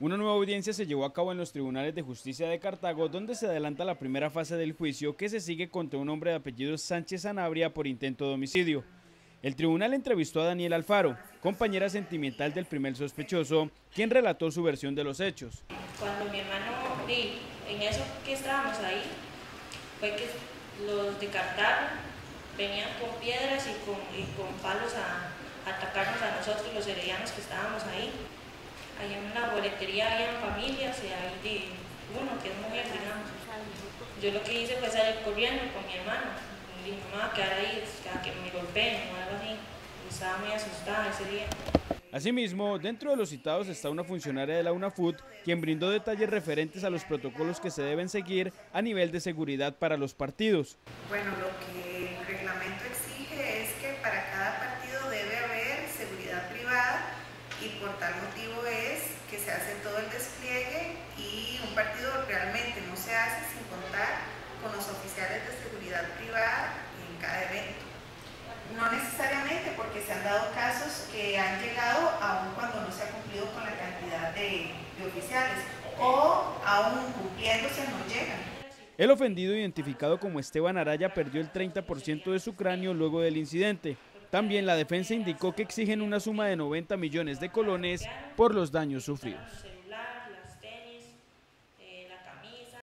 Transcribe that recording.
Una nueva audiencia se llevó a cabo en los tribunales de justicia de Cartago, donde se adelanta la primera fase del juicio que se sigue contra un hombre de apellido Sánchez Sanabria por intento de homicidio. El tribunal entrevistó a Daniel Alfaro, compañera sentimental del primer sospechoso, quien relató su versión de los hechos. Cuando mi hermano, en eso que estábamos ahí, fue que los de Cartago venían con piedras y con, con palos a, a atacarnos a nosotros, los heredianos que estábamos ahí ahí en la boletería había familias y ahí de uno que es mujer, digamos. Yo lo que hice fue salir corriendo con mi hermano. Y dije, no me a quedar ahí, a que me golpeen o algo así. estaba muy asustada ese día. Asimismo, dentro de los citados está una funcionaria de la UNAFUT, quien brindó detalles referentes a los protocolos que se deben seguir a nivel de seguridad para los partidos. Bueno, lo que el reglamento exige tal motivo es que se hace todo el despliegue y un partido realmente no se hace sin contar con los oficiales de seguridad privada en cada evento. No necesariamente porque se han dado casos que han llegado aún cuando no se ha cumplido con la cantidad de, de oficiales o aún cumpliéndose no llegan. El ofendido, identificado como Esteban Araya, perdió el 30% de su cráneo luego del incidente. También la defensa indicó que exigen una suma de 90 millones de colones por los daños sufridos.